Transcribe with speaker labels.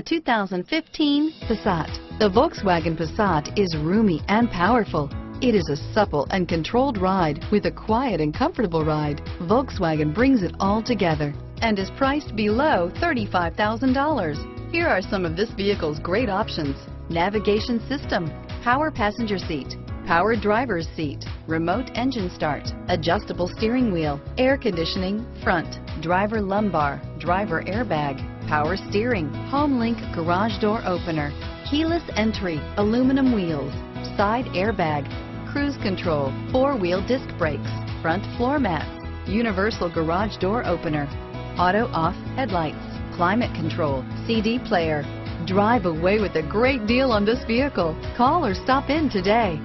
Speaker 1: The 2015 Passat. The Volkswagen Passat is roomy and powerful. It is a supple and controlled ride with a quiet and comfortable ride. Volkswagen brings it all together and is priced below $35,000. Here are some of this vehicle's great options. Navigation system, power passenger seat, power driver's seat, remote engine start, adjustable steering wheel, air conditioning, front, driver lumbar, driver airbag, power steering, HomeLink garage door opener, keyless entry, aluminum wheels, side airbag, cruise control, four-wheel disc brakes, front floor mats, universal garage door opener, auto off headlights, climate control, CD player. Drive away with a great deal on this vehicle. Call or stop in today.